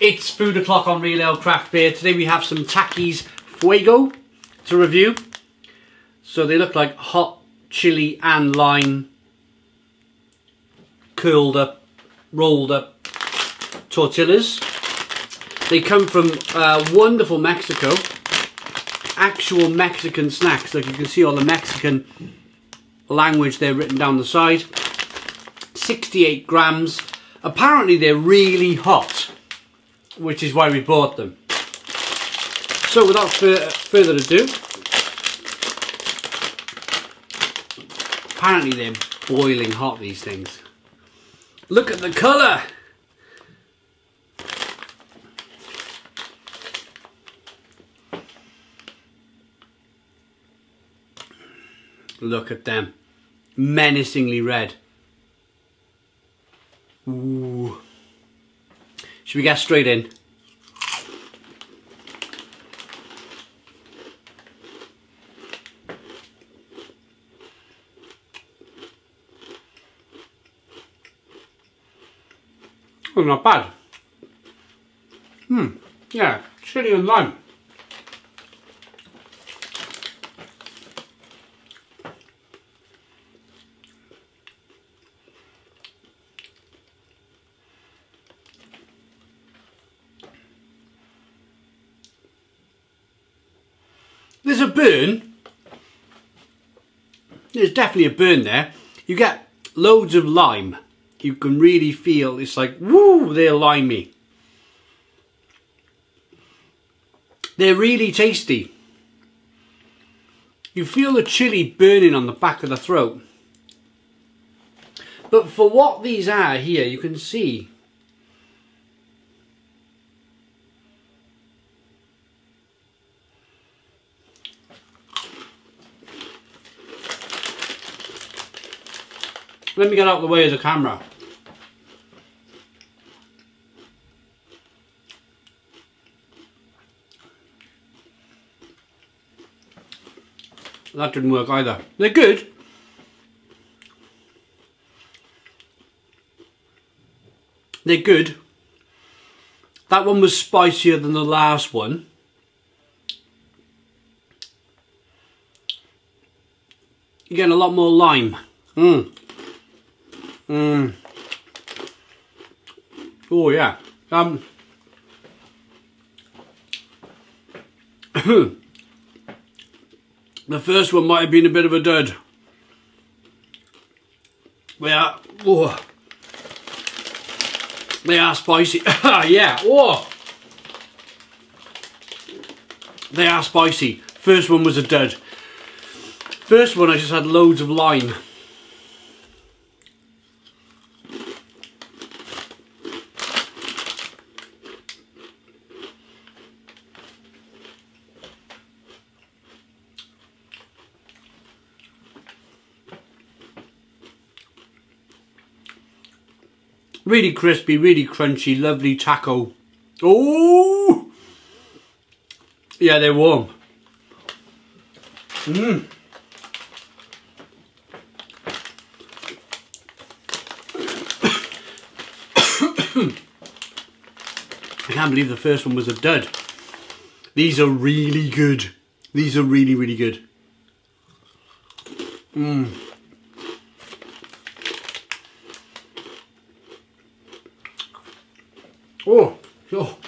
It's food o'clock on Real Ale Craft Beer. Today we have some Takis Fuego to review. So they look like hot chili and lime curled up, rolled up tortillas. They come from uh, wonderful Mexico. Actual Mexican snacks. Like you can see all the Mexican language there written down the side. 68 grams. Apparently they're really hot which is why we bought them. So without further ado, apparently they're boiling hot these things. Look at the colour! Look at them. Menacingly red. Ooh. Should we get straight in? Oh, not bad. Hmm, yeah, chili and lime. There's a burn. There's definitely a burn there. You get loads of lime. You can really feel it's like, woo, they're limey. They're really tasty. You feel the chili burning on the back of the throat. But for what these are here, you can see Let me get out of the way of the camera. That didn't work either. They're good. They're good. That one was spicier than the last one. You're getting a lot more lime. Mmm. Mm. Oh yeah. Um. the first one might have been a bit of a dud. They are. Oh. They are spicy. yeah. Oh. They are spicy. First one was a dud. First one I just had loads of lime. Really crispy, really crunchy, lovely taco. Oh! Yeah, they're warm. Mmm. I can't believe the first one was a dud. These are really good. These are really, really good. Mmm. Oh, oh.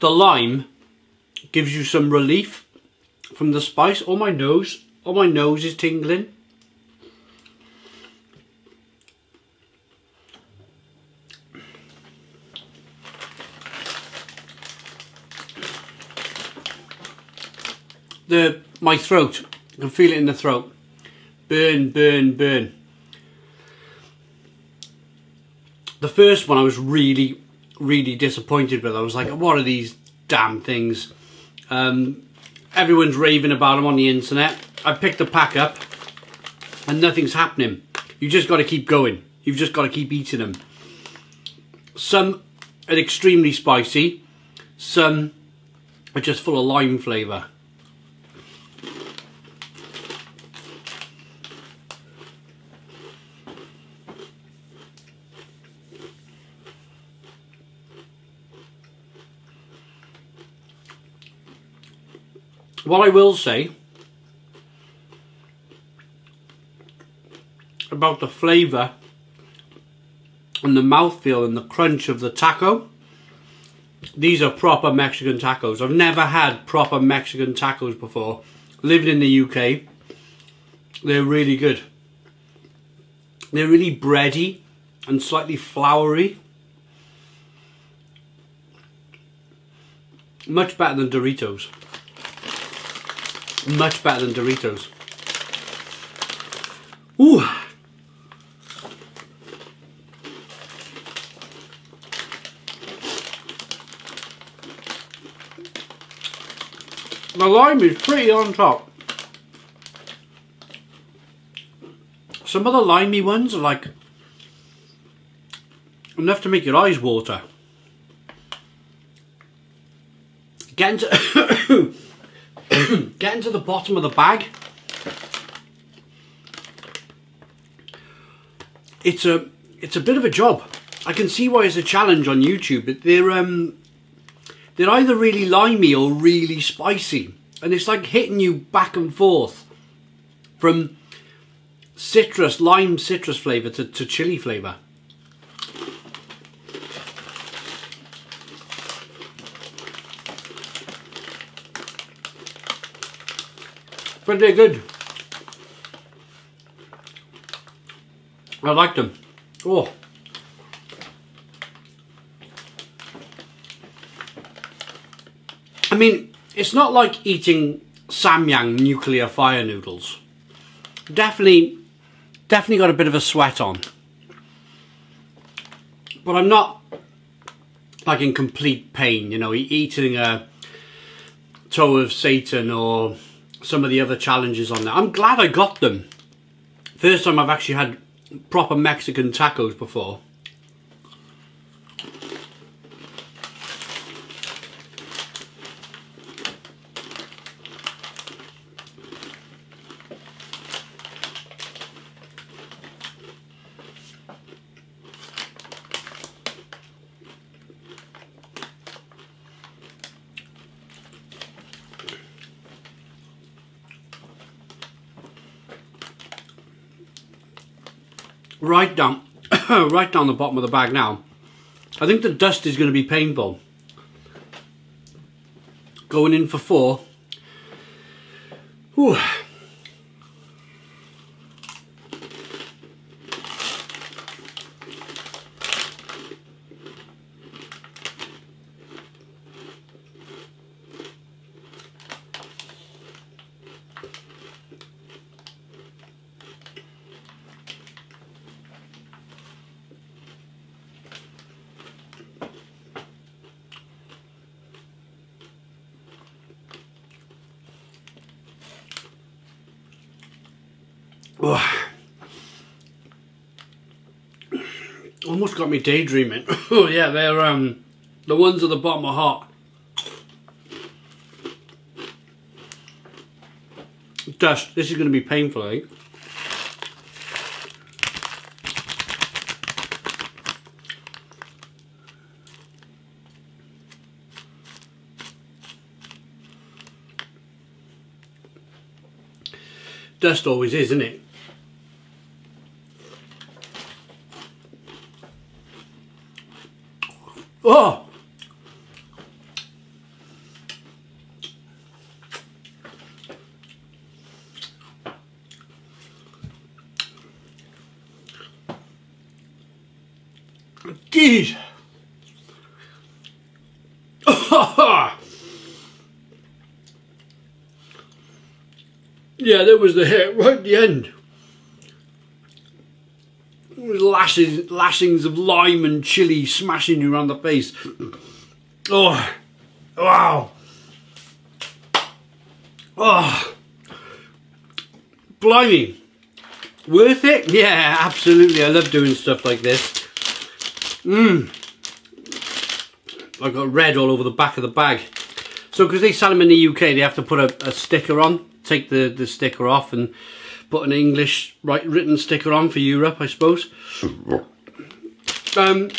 The lime gives you some relief from the spice. Oh, my nose. Oh, my nose is tingling. The my throat. I can feel it in the throat. Burn, burn, burn. The first one I was really, really disappointed with. I was like, what are these damn things? Um, everyone's raving about them on the internet. I picked the pack up and nothing's happening. You just got to keep going. You've just got to keep eating them. Some are extremely spicy. Some are just full of lime flavour. What I will say about the flavour and the mouthfeel and the crunch of the taco. These are proper Mexican tacos. I've never had proper Mexican tacos before. Living in the UK. They're really good. They're really bready and slightly floury. Much better than Doritos. Much better than Doritos. Ooh. The lime is pretty on top. Some of the limey ones are like enough to make your eyes water. Get into, get into the bottom of the bag. It's a it's a bit of a job. I can see why it's a challenge on YouTube. But they're um they're either really limey or really spicy. And it's like hitting you back and forth from citrus, lime citrus flavour to, to chili flavour. But they're good. I like them. Oh. I mean, it's not like eating Samyang nuclear fire noodles. Definitely, definitely got a bit of a sweat on. But I'm not like in complete pain, you know, eating a toe of Satan or some of the other challenges on there. I'm glad I got them. First time I've actually had proper Mexican tacos before. Right down, right down the bottom of the bag now. I think the dust is going to be painful. Going in for four. Whew. Almost got me daydreaming. oh yeah, they're um the ones at the bottom are hot. Dust. This is going to be painful, I. Dust always is, isn't it? Oh! Jeez! yeah, that was the hit right at the end lashes, lashings of lime and chili smashing you around the face. Oh, wow. Oh, blimey. Worth it? Yeah, absolutely. I love doing stuff like this. Mmm. I've got red all over the back of the bag. So because they sell them in the UK, they have to put a, a sticker on, take the, the sticker off and put an English right written sticker on for Europe, I suppose. Um,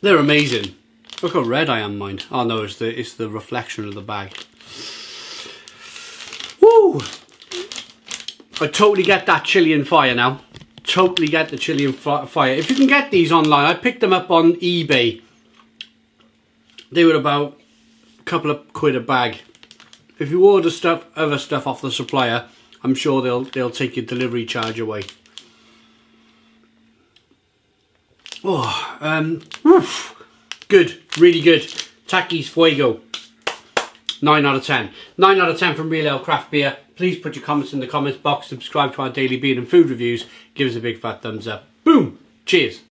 they're amazing. Look how red I am, mind. Oh no, it's the it's the reflection of the bag. Woo! I totally get that Chilean fire now. Totally get the Chilean fire. If you can get these online, I picked them up on eBay. They were about a couple of quid a bag. If you order stuff, other stuff off the supplier, I'm sure they'll they'll take your delivery charge away. Oh, um, oof, good, really good. Takis Fuego. 9 out of 10. 9 out of 10 from Real Ale Craft Beer. Please put your comments in the comments box. Subscribe to our daily beer and food reviews. Give us a big fat thumbs up. Boom. Cheers.